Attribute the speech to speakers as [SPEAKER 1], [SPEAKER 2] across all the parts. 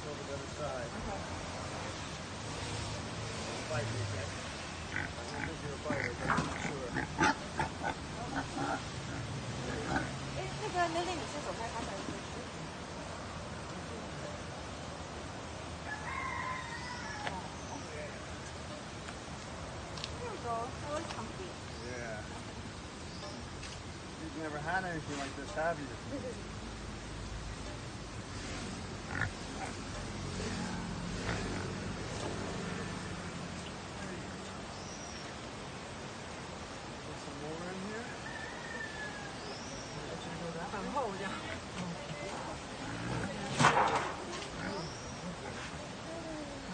[SPEAKER 1] It's over the other side. Don't bite me, okay? I don't think you're a biter, but I'm not sure.
[SPEAKER 2] 哎，那个玲玲，你先走开，他才会。There we go. That was comfy.
[SPEAKER 1] Yeah. You've never had anything like this, have you? 后边，嗯，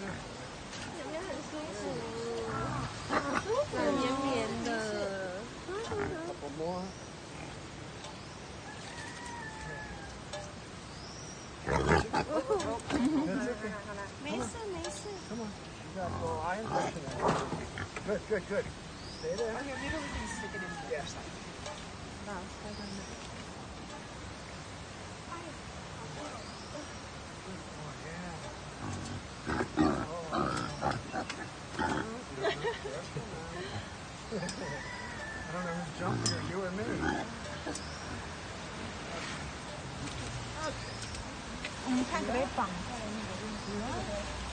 [SPEAKER 1] 两边
[SPEAKER 2] 很舒服，软绵绵的。
[SPEAKER 1] 嗯，怎
[SPEAKER 2] 么摸？没事没事。
[SPEAKER 1] good good good。I don't know who's jumping here, you or me.
[SPEAKER 2] 我们看可不可以绑在那个位置。